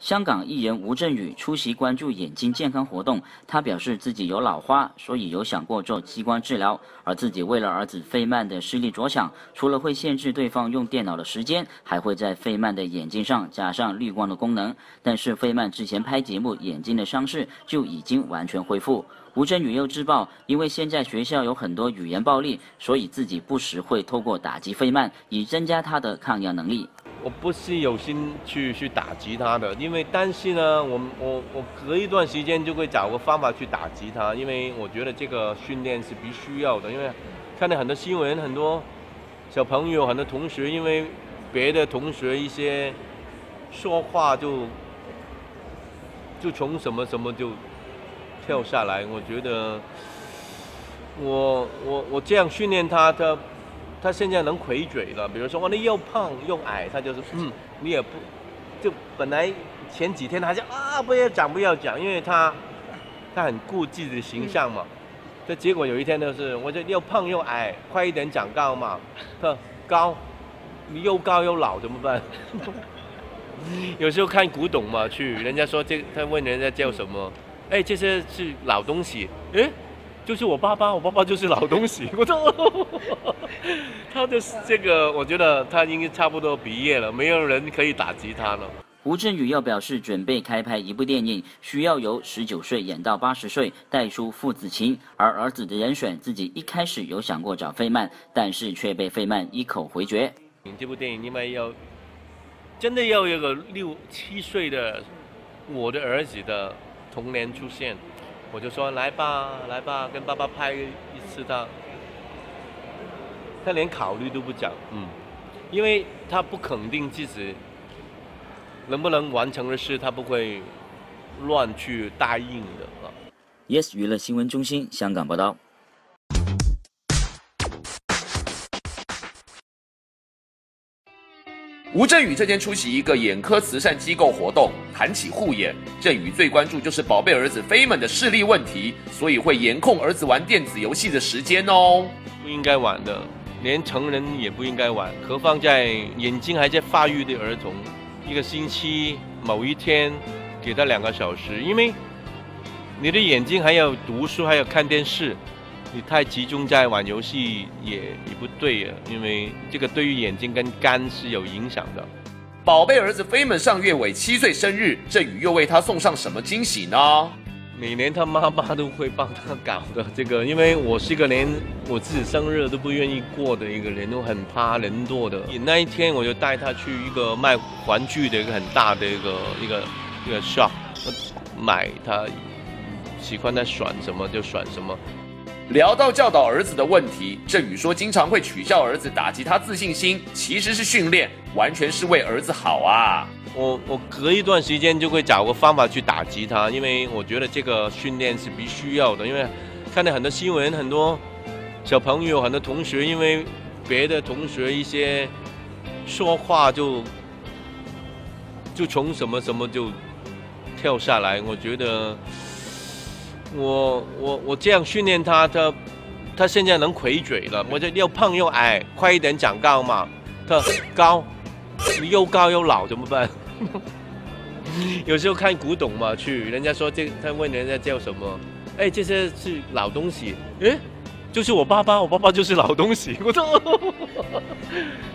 香港艺人吴镇宇出席关注眼睛健康活动，他表示自己有老花，所以有想过做激光治疗。而自己为了儿子费曼的视力着想，除了会限制对方用电脑的时间，还会在费曼的眼睛上加上绿光的功能。但是费曼之前拍节目，眼睛的伤势就已经完全恢复。吴镇宇又自曝，因为现在学校有很多语言暴力，所以自己不时会透过打击费曼，以增加他的抗压能力。我不是有心去去打击他的，因为但是呢，我我我隔一段时间就会找个方法去打击他，因为我觉得这个训练是必须要的。因为看到很多新闻，很多小朋友、很多同学，因为别的同学一些说话就就从什么什么就跳下来。我觉得我我我这样训练他，他。他现在能回嘴了，比如说，哦，你又胖又矮，他就是嗯，你也不，就本来前几天他就啊，不要讲不要讲，因为他他很顾自己的形象嘛。这结果有一天就是，我就又胖又矮，快一点长高嘛。他高，你又高又老怎么办？有时候看古董嘛，去人家说这，他问人家叫什么？哎，这些是老东西，哎。就是我爸爸，我爸爸就是老东西。我说，他的这个，我觉得他应该差不多毕业了，没有人可以打击他了。吴镇宇又表示，准备开拍一部电影，需要由十九岁演到八十岁，带出父子情。而儿子的人选，自己一开始有想过找费曼，但是却被费曼一口回绝。这部电影因为要真的要有个六七岁的我的儿子的童年出现。我就说来吧，来吧，跟爸爸拍一次他，他连考虑都不讲，嗯，因为他不肯定自己能不能完成的事，他不会乱去答应的啊。Yes 娱乐新闻中心香港报道。吴镇宇这天出席一个眼科慈善机构活动，谈起护眼，镇宇最关注就是宝贝儿子飞猛的视力问题，所以会严控儿子玩电子游戏的时间哦。不应该玩的，连成人也不应该玩，何况在眼睛还在发育的儿童，一个星期某一天给他两个小时，因为你的眼睛还要读书，还要看电视。你太集中在玩游戏也也不对啊，因为这个对于眼睛跟肝是有影响的。宝贝儿子飞门上月尾七岁生日，振宇又为他送上什么惊喜呢？每年他妈妈都会帮他搞的这个，因为我是一个连我自己生日都不愿意过的一个人，都很怕人多的。那一天我就带他去一个卖玩具的一个很大的一个一个一个 shop，买他喜欢他选什么就选什么。聊到教导儿子的问题，振宇说经常会取笑儿子，打击他自信心，其实是训练，完全是为儿子好啊。我我隔一段时间就会找个方法去打击他，因为我觉得这个训练是必须要的。因为看到很多新闻，很多小朋友、很多同学，因为别的同学一些说话就就从什么什么就跳下来，我觉得。我我我这样训练他，他他现在能回嘴了。我就又胖又矮，快一点长高嘛。他高，你又高又老怎么办？有时候看古董嘛，去人家说这，他问人家叫什么？哎，这些是老东西。哎，就是我爸爸，我爸爸就是老东西。我说，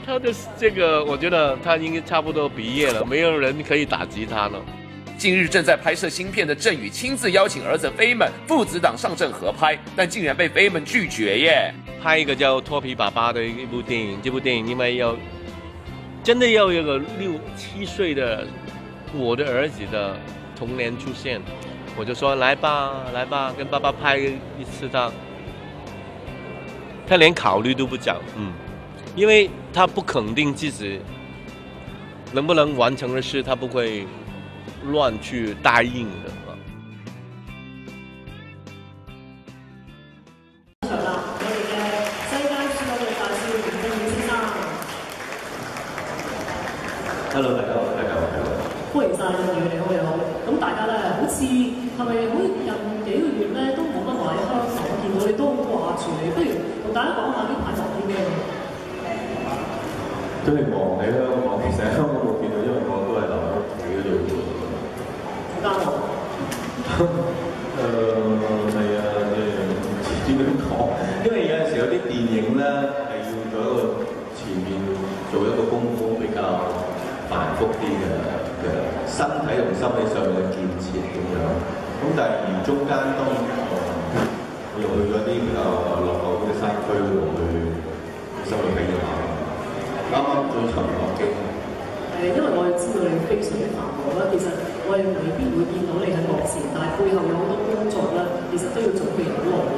他的这个，我觉得他应该差不多毕业了，没有人可以打击他了。近日正在拍摄新片的振宇亲自邀请儿子飞门父子档上阵合拍，但竟然被飞门拒绝耶！拍一个叫《脱皮爸爸》的一部电影，这部电影因为要真的要有个六七岁的我的儿子的童年出现，我就说来吧，来吧，跟爸爸拍一次他，他连考虑都不讲，嗯，因为他不肯定自己能不能完成的事，他不会。乱去答应的。係啊，即係點講？因為有陣時有啲電影咧係要做一個前面做一個功夫比較繁複啲嘅嘅身體同心理上嘅建設咁樣。咁但係而中間當然我又去咗啲比較落後啲嘅山區度去生活體驗下。啱啱最尋北京。誒，因為我哋知道你非常之繁忙啦，其實我哋未必會見到你喺幕前，但係背後有好多工作咧，其實都要準備好耐嘅。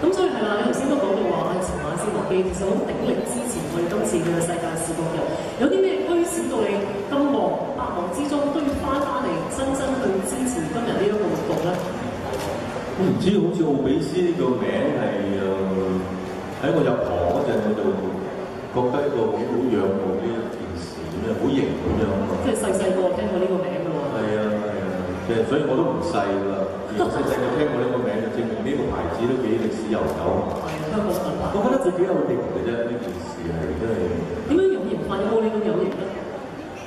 咁所以係啦，你頭先都講到話，誒前晚先落機，其實好鼎力支持我哋今次嘅世界視覺日。有啲咩驅使到你咁忙百忙之中都要翻返嚟，親身去支持今日呢一個活動咧？我唔知，好似奧比斯呢個名係誒喺我入行嗰陣，我就覺得一個好好仰慕呢一件事咁樣，好型咁樣。即係細細個聽過呢個名㗎喎。係啊所以我都唔細㗎啦。而細細個聽過呢個名，就證明呢個牌子都幾歷史悠久。我覺得佢幾有型嘅啫，呢件事係真係。點樣有型法？有冇你咁有型咧？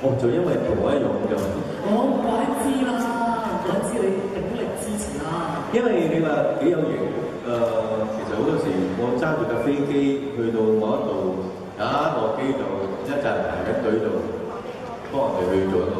哦，就因為同我一樣就。我唔怪知啦，唔怪知你鼎力支持啦。因為你話幾有型，誒、其實好多時我揸住架飛機去到某一度，打落機度一陣排緊隊度，幫人哋去做一個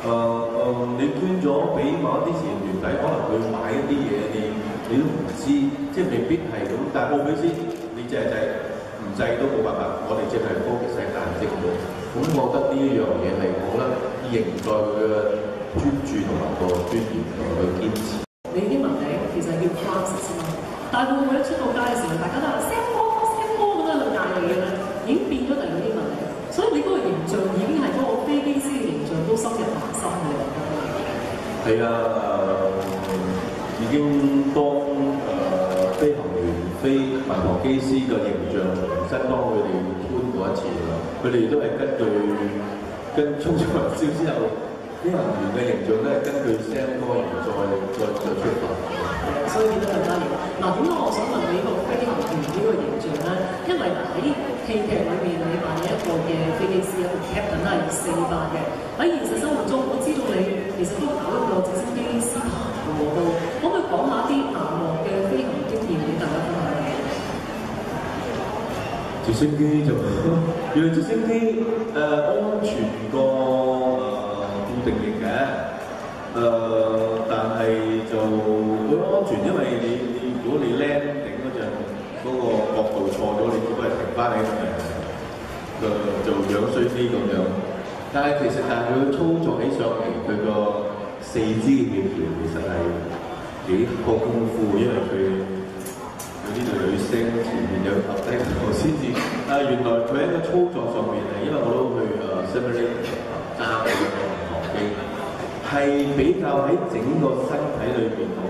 誒誒你捐咗俾某一啲慈善團體，可能佢買一啲嘢你你都唔知，即係未必係咁。但係奧比斯你制制唔制都冇辦法，我哋即係 focus 喺顏色度。咁我覺得呢一樣嘢係我覺得仍在佢嘅專注同埋個專業同埋佢堅持。你啲文名其實叫 Francis，但係會唔會一出到街嘅時候，大家都話 Sam 哥 Sam 哥咁樣去嗌你嘅咧，已經變咗第二個英文名，所以你嗰個形象已經係嗰個飛機師嘅形象都深入民心嘅啦。係啊，誒、已經當誒、飛行員、飛民航機師嘅形象重新幫佢哋搬過一次啦。佢哋都係根據跟衝出雲霄之後，飛行員嘅形象都係根據 Sam 哥而再再再出發。所以變得更加型。嗱，點解我想問你個飛行員呢個形象咧？因為喺戲劇裏面你扮演一個嘅飛機師，一個 captain 係四百嘅。喺現實生活中，我知道你其實都考一個直升機師牌嘅喎都。可唔可以講下啲難忘嘅飛行經驗俾大家分享下？直升機就原來直升機誒、安全過誒、固定翼嘅，誒、但係就好安全，因為你你如果你 landing 嗰陣嗰個角度錯咗，你只不過係停翻喺誒誒做樣衰啲咁樣。但係其實但係佢操作起上嚟，佢個四肢嘅協調其實係幾好功夫，因為佢。有呢度女聲，前面有合低頭先至。啊，原來佢喺個操作上面係，因為我都去誒 simulate 揸嗰個航機，係比較喺整個身體裏邊係，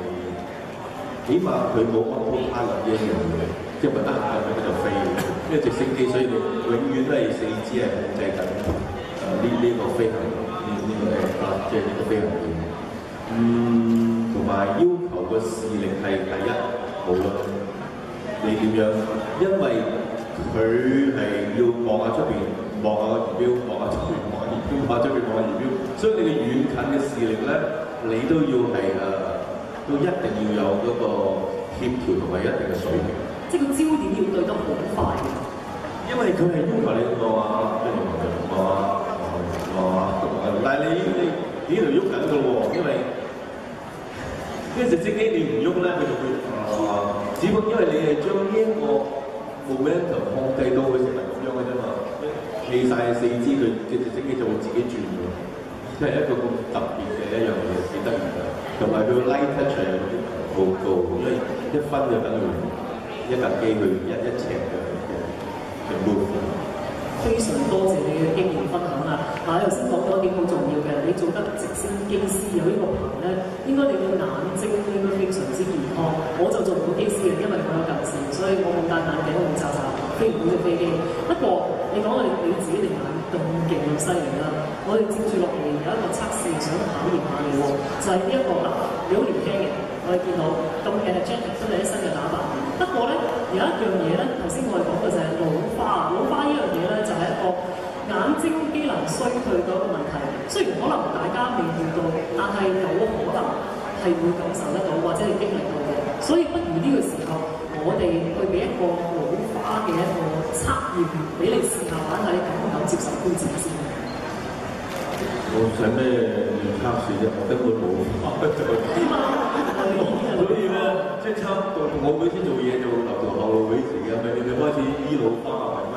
起碼佢冇 autopilot 一樣嘅，即係唔得閒佢就飛。因為直升機，所以你永遠都係四肢係控制緊呢呢個飛行呢呢、個 aircraft，即係呢個飛行員。嗯，同埋要求個視力係第一，無論你點樣，因為佢係要望下出邊，望下個儀表，望下出邊，望下儀表，望下出邊，望下儀表，所以你嘅遠近嘅視力咧，你都要係誒、都一定要有嗰個協調同埋一定嘅水平。即係個焦點要對得好快。因為佢係要求你望下，跟住望下，望下，望下，但係你你你呢度喐緊嘅喎，因為因為直升機你唔喐咧，佢就會啊，只不過因為你係將呢一個 momentum 控制到佢成為咁樣嘅啫嘛，氣晒四肢，佢嘅直升機就會自己轉嘅，即係一個咁特別嘅一樣嘢，幾得意嘅，同埋佢 light touch 係有啲好高，因為一分就等於一架機佢一一尺嘅嘅嘅 move。非常多謝你嘅經驗分享啦！嗱，你頭先講咗一點好重要嘅，你做得直升機師有呢個牌咧，應該你嘅眼睛應該非常之健康。我就做唔到機師嘅，因為我有近視，所以我冇戴眼鏡，我冇罩罩飛唔到只飛機。不過你講我哋你自己隻眼咁勁咁犀利啦，我哋接住落嚟有一個測試想考驗下你喎，就係呢一個嗱，你好年輕嘅，我哋見到咁 energetic 都係一身嘅打扮。不過咧有一樣嘢咧，頭先我哋講嘅就係老花，老花個眼睛機能衰退嘅一個問題。雖然可能大家未遇到，但係有可能係會感受得到或者係經歷到嘅。所以不如呢個時候，我哋去俾一個老花嘅一個測驗俾你試下睇下，你敢唔敢接受標誌先？我使咩要測試啫？我根本冇花 所以咧，即係差唔多。我每次做嘢做留條後路俾自己，咪你哋開始醫老花啊？係咪？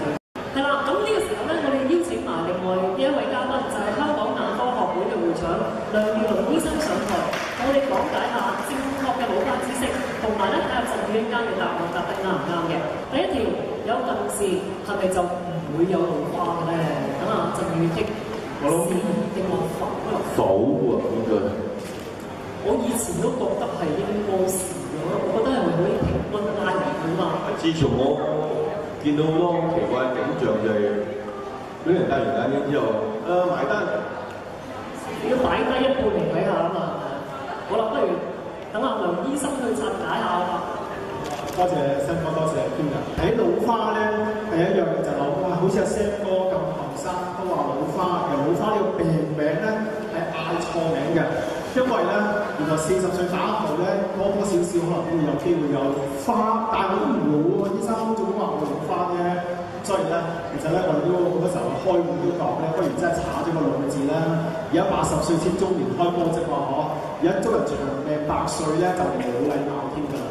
第一條有近視係咪就唔會有老花嘅咧？等下鄭宇的我諗是定話否啊？否喎，應該。我以前都覺得係應該是嘅，我覺得係咪可以平均拉嚟嘅嘛？自從我見到好多奇怪嘅景象，就係俾人戴完眼鏡之後，誒、埋單。要擺低一半嚟睇下啊嘛。好啦，不如等阿梁醫生去拆解下啊嘛。多謝 Sam 哥，多謝邊人。睇老花咧，第一樣嘅就老花，好似阿 Sam 哥咁後生都話老花，其老花呢個病名咧係嗌錯名嘅，因為咧原來四十歲打後咧多多少少可能都會有機會有花，但係我都唔老喎，醫生總話我老花啫。所以咧，其實咧我哋都好多時候開會都講咧，不如真係查咗個老字啦。而家八十歲先中年開波啫喎，嗬！而家祝人長命百歲咧就冇禮貌添㗎啦。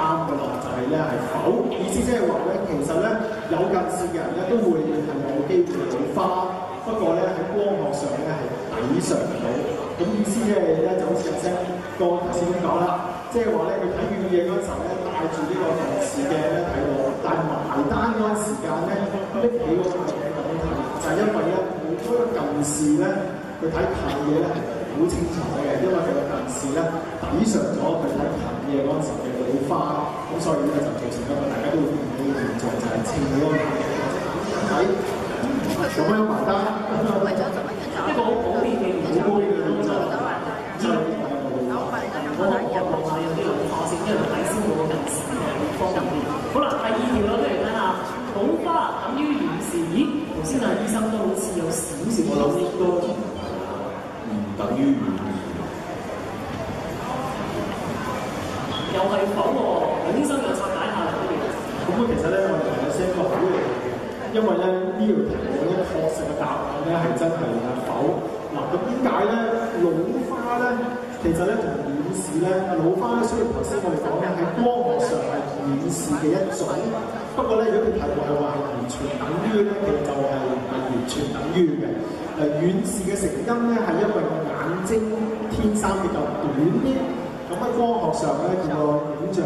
咧係否。意思即係話咧，其實咧有近視嘅人咧都會係有機會老花，不過咧喺光學上咧係抵償到。咁意思即係咧就好似阿 s 哥頭先咁講啦，即係話咧佢睇遠嘢嗰陣咧。戴住呢個近視鏡咧睇到，但係埋單嗰陣時間咧拎起嗰個鏡咁睇，就係、因為咧好多近視咧，佢睇近嘢咧好清楚嘅，因為佢個近視咧抵償咗佢睇近嘢嗰陣時花，咁所以咧就造成一個大家都會見到嘅現象，就係清光眼睇咁樣埋單。為咗做乜嘢？一個好普遍嘅現象，就係我我我話有啲老花先，因為睇先冇近視嘅方面。好啦，第二條啦，不如睇下老花等於遠視。咦，頭先阿醫生都好似有少少我諗應該唔等於遠視。又係否喎？梁醫生又拆解下啦，不如。咁，其實咧，我哋同阿 Sam 哥好嚟嘅，因為咧呢條題目咧確實嘅答案咧係真係啊否。嗱，咁點解咧老花咧？其實咧同遠視咧，老花咧雖然頭先我哋講咧喺光學上係遠視嘅一種，不過咧如果佢題目係話係完全等於咧，其實就係唔係完全等於嘅。誒遠視嘅成因咧係因為個眼睛天生比較短啲，咁喺光學上咧見個影像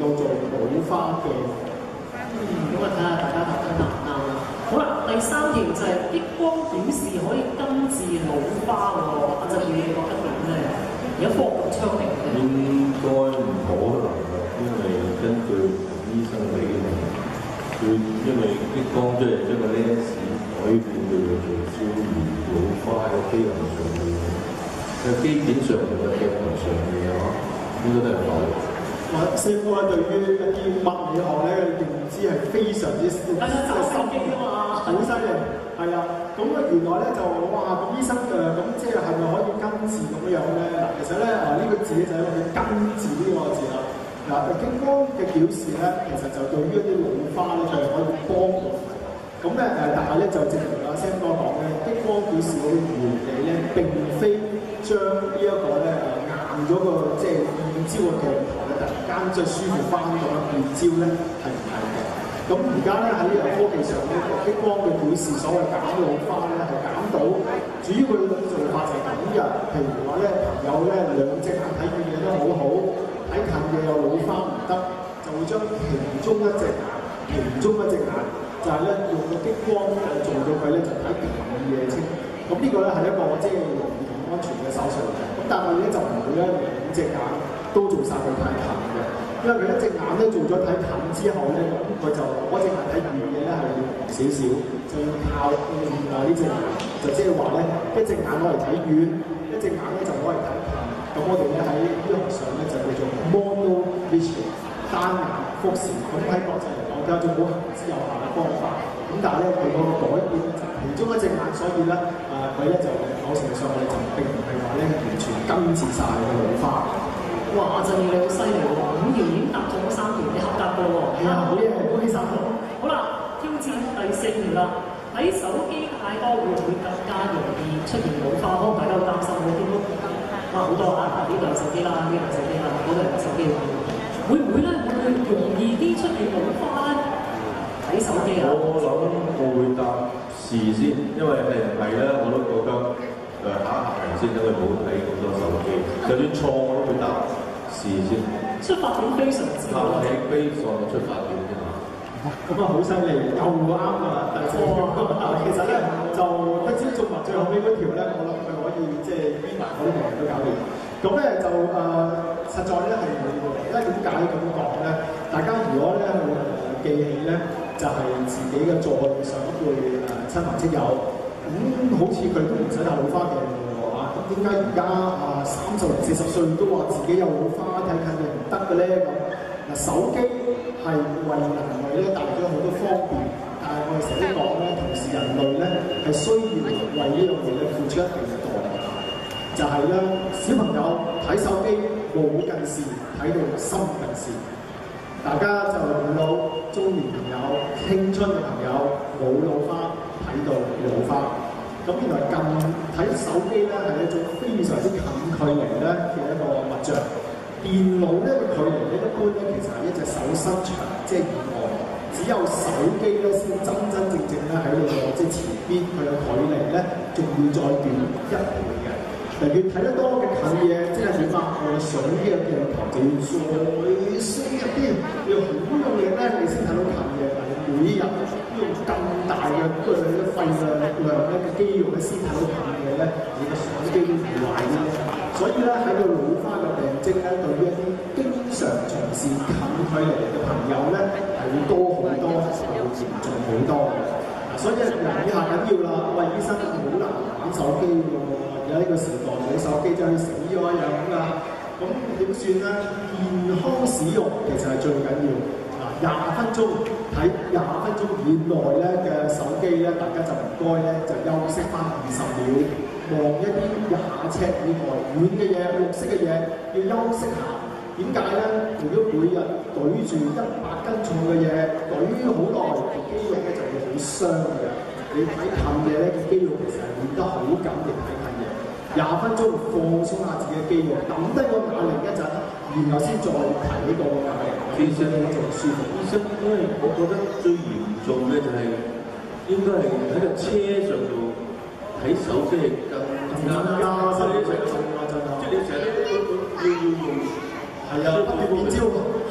到做老花鏡。咁啊睇下大家答得答唔啱啦。好啦，第三條就係激光表示可以根治老花喎。阿振宇，你覺得點咧？而家科學昌明嘅。應該唔可能嘅，因為根據醫生理論，佢因為激光即係將個 lens 改變佢嘅做消炎老花嘅機能上面，嘅基本上同個鏡頭上面嘅話，應該都係師傅咧對於一啲物理學咧嘅認知係非常之大家走手機啊嘛，好犀利，係啊。咁啊原來咧就哇，咁醫生誒咁即係係咪可以根治咁樣咧？嗱，其實咧啊呢個字咧就係一個根治呢個字啦。嗱，激光嘅表示咧，其實就對於一啲老花咧，就係可以幫助。咁咧誒，但係咧就正如阿 Sam 哥講咧，激光表示嗰啲原理咧，並非將呢一個咧誒硬咗個即係變焦嘅間即係舒服翻咁樣變焦咧，係唔係嘅？咁而家咧喺呢個科技上咧，激光嘅表示所謂減老花咧係減到，主要佢嘅做法就係咁嘅。譬如話咧，朋友咧兩隻眼睇遠嘢都好好，睇近嘅有老花唔得，就會將其中一隻眼，其中一隻眼就係咧用個激光誒做到佢咧就睇近嘢清。咁呢個咧係一個即係容易同安全嘅手術嚟嘅。咁但係咧就唔會咧兩隻眼都做晒佢太近。因為佢一隻眼咧做咗睇近之後咧，佢就嗰隻眼睇遠嘅咧係少少，就要靠另外呢隻眼，就即係話咧一隻眼攞嚟睇遠，一隻眼咧就攞嚟睇近。咁我哋咧喺醫學上咧就叫做 mono vision 單眼複視。咁喺國際嚟講都係一種好行之有效嘅方法。咁但係咧佢嗰個改變其中一隻眼，所以咧誒佢咧就某程度上我哋就並唔係話咧完全根治晒嘅老花。哇！阿振宇你好犀利喎，五條已經答中咗三條，你合格過喎。係啊，好嘢，恭喜晒！好啦，挑戰第四條啦。喺手機太多會唔會更加容易出現老化？可能大家好擔心嘅，見到哇好多啊，呢度係手機啦，呢度係手機啦，嗰度係手機啦，會唔會咧會唔會容易啲出現老花咧？睇手機啊！我諗我會答是先，因為係唔係咧，我都覺得先，因為冇睇咁多手機，就算錯我都會答是先。出發點非常之好。考起飛上出發點啫嘛。咁啊好犀利，又啱㗎啦！第四條，其實咧就不知中文最後尾嗰條咧，我諗佢可以即係編埋嗰啲名都搞掂。咁咧就誒、呃，實在咧係因為點解咁講咧？大家如果咧去記起咧，就係、是、自己嘅再上一輩誒親朋戚友，咁、嗯、好似佢都唔使戴老花鏡點解而家啊三十零四十歲都話自己有老花睇近嘅唔得嘅咧咁？嗱手機係為人類咧帶嚟咗好多方便，但係我哋成日講咧，同時人類咧係需要為呢樣嘢咧付出一定嘅代價，就係咧小朋友睇手機冇近視，睇到深近視。大家就老中年朋友、青春嘅朋友冇老花睇到老花。咁原來近睇手機咧係一種非常之近距離咧嘅一個物像。電腦咧嘅距離咧一般咧其實係一隻手伸長，即係以外，只有手機咧先真真正正咧喺你個即係前邊，佢嘅距離咧仲要再短一倍嘅。嗱，越睇得多嘅近嘢，即係點啊？我相機嘅鏡頭就要再深一啲，要好用嘅咧，你先睇到近嘢。嗱，你每日咁大嘅嘅肺嘅量咧肌肉咧先睇到近嘢咧，你個相機都唔壞嘅。所以咧喺個老花嘅病徵咧，對於一啲經常從事近距離嘅朋友咧，係會多好多，係會嚴重好多嘅。所以人以下緊要啦，喂醫生好難玩手機喎，而家呢個時代冇手機就係死咗一樣㗎。咁點算咧？健康使用其實係最緊要。廿分鐘睇廿分鐘以內咧嘅手機咧，大家就唔該咧就休息翻二十秒。望一啲廿尺以外遠嘅嘢、綠色嘅嘢，要休息下。點解咧？如果每日舉住一百斤重嘅嘢，舉好耐，條肌肉咧就會好傷嘅。你睇近嘢咧，個肌肉其實係練得好緊嘅。睇近嘢，廿分鐘放鬆下自己嘅肌肉，抌低個啞鈴一陣，然後先再提呢個啞鈴。其實就舒服。醫生，因為我覺得最嚴重咧就係應該係喺個車上度睇手機係更更加辛苦，真啊真啊！即係你成日都要要用。係啊，不斷變招。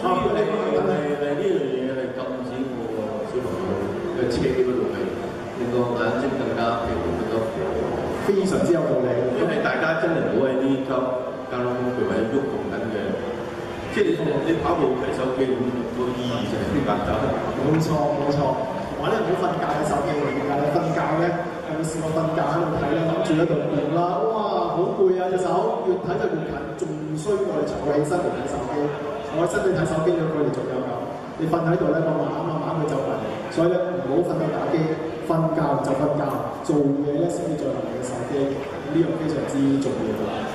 所以咧係呢樣嘢係禁止我小朋友嘅車嗰度係令個眼睛更加疲勞更加。非常之有道理。因為大家真係唔好喺啲交交通工具或者喐動緊嘅，即係你你跑步睇手機咁個意義就係啲白走。冇錯冇錯，同埋咧唔好瞓覺喺手機度點解咧？瞓覺咧有試過瞓覺喺度睇咧，諗住喺度用啦，哇好攰啊隻手，越睇就越近，仲衰過你坐起身嚟睇手機，坐起身你睇手機嘅距離仲有㗎。你瞓喺度咧，個慢慢慢佢就嚟，所以咧唔好瞓喺打機，瞓覺就瞓覺，做嘢咧先至再留意手機，呢樣非常之重要㗎。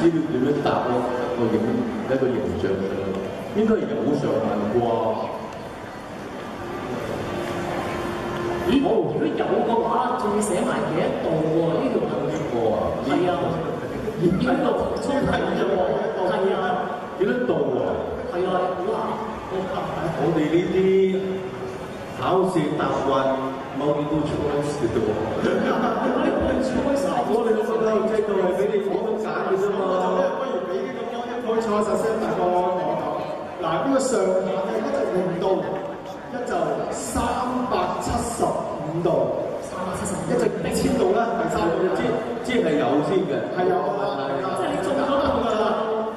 知點樣答咯，個影一個形象上應該係有上限啩。咦？如果有嘅話，仲要寫埋幾多度喎？呢條問個啊，係啊，研究呢個粗題啫喎，係啊，幾多度啊？係啊，好難，我我哋呢啲考試答案冇幾多 choice 嘅啫喎。我哋個個制度係俾你自己揀嘅啫嘛。不如俾呢個一開錯實聲大哥我講。嗱，呢個上限咧一就零度，一就三百七十五度，三百七十一就二千度啦，第三度即即係有先嘅。係有啊，即係你中咗度㗎啦。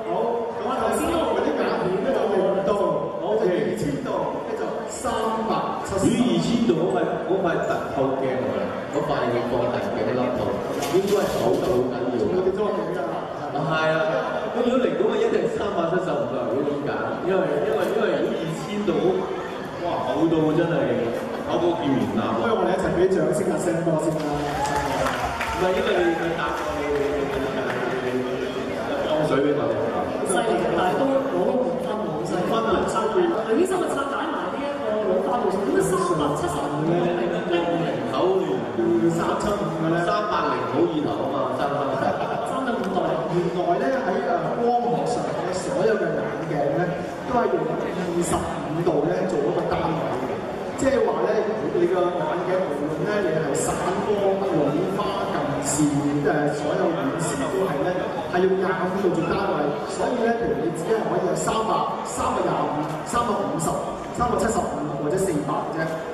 好，咁啊頭先嗰個啲眼點咧就零度，我就二千度，一就三百七十。與二千度嗰塊嗰塊凸透鏡啊，嗰塊嘅放大鏡嘅粒度，應該係好得好緊要我哋裝緊㗎啦。啊係啊，咁如果嚟講嘅一定係三百七十五啊，如果咁揀，因為因為因為如果二千度，哇厚到真係厚過見面啊！不如我哋一齊俾掌聲阿 Sam 哥先啦。唔係因為你你答我你你你你你放水俾我哋啊！犀利嘅，但係都攞到滿分喎，好犀利。分啊拆解，梁醫生咪拆解埋呢一個老花度數，點解三百七十五咧係拎嚟口亂三七五嘅咧。三百零好意頭啊嘛，三三十。五代？原來咧喺誒光學上嘅所有嘅眼鏡咧，都係用二十五度咧做一個單位嘅，即係話咧，你個眼鏡無論咧你係散光、老花、近視誒所有遠視都係咧，係用廿五度做單位，所以咧，譬如你只係可以有三百、三百廿五、三百五十、三百七十五或者四百啫，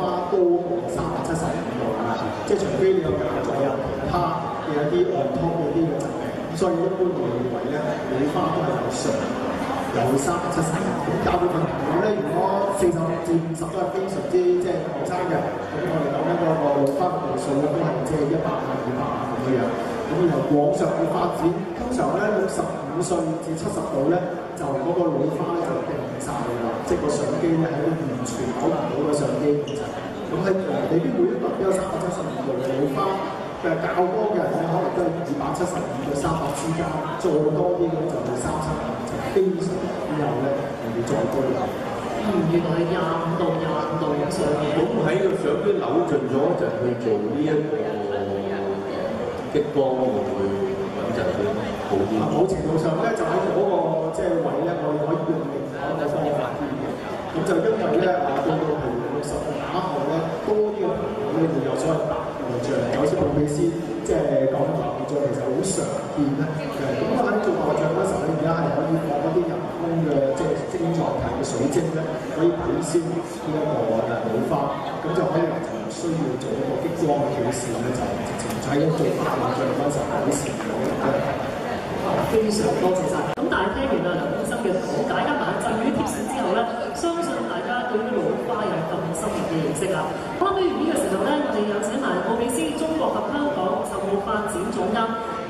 花多三百七十五度㗎，即係除非你有眼疾啊、其他嘅一啲外託嘅啲嘅疾病，咁所以一般我哋認為咧，你花都係有上，有三百七十五。咁大部分朋友咧，如果四十至五十都係非常之即係後生嘅，咁我哋講緊嗰個老花嘅度數，都係即係一百啊、二百啊咁樣樣。咁由往上去發展，常咧六十五歲至七十度咧，就嗰個老花咧就定晒㗎啦，即係個相機咧係完全攞唔到個相機咁滯。咁喺誒未必每一個都有三百七十五度嘅老花，誒較多嘅人咧可能都係二百七十五到三百之間，再多啲嘅就係三七五，就非常之有咧係要再高啦。嗯，原來係廿五度、廿五度咁上嘅。咁喺個相機扭盡咗就去做呢一個激光會唔會穩陣啲啊，某程度上咧，就喺嗰、個即係位咧，我哋可以用另外一個方法啲嘅。咁就因為咧，啊，到到譬如六十十打後咧，多啲嘅朋友咧會有所謂白內障，有啲奧比斯即係講白內障其實好常見咧。咁我喺做白內障嗰時候咧，而家係可以放一啲人工嘅即係晶狀體嘅水晶咧，可以抵消呢一個誒老花，咁就可以就唔需要做一個激光嘅矯視咧，就直情就喺做白內障嗰時候改善咗嘅。非常多謝晒。咁但係聽完啊梁醫生嘅講解加埋贈與貼士之後咧，相信大家對於老花有更深入嘅認識啦。好啦，不如呢個時候咧，我哋有請埋奧比斯中國及香港售後發展總監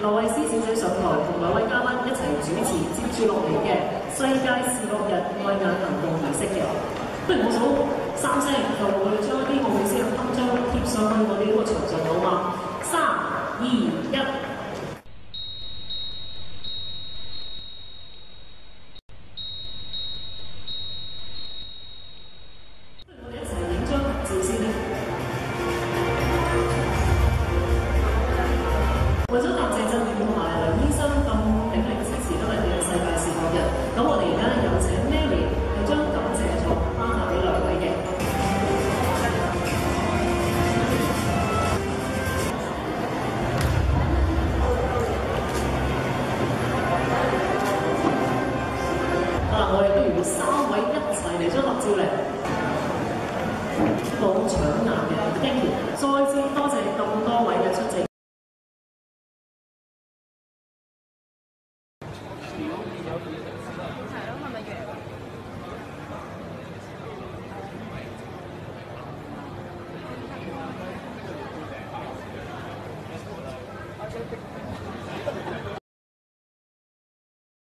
羅慧思小姐上台，同兩位嘉賓一齊主持接住落嚟嘅世界視覺日愛眼行動儀式嘅。不如我數三聲，就會將啲奧比斯嘅襟章貼上去我哋呢個牆上好嘛？三、二、一。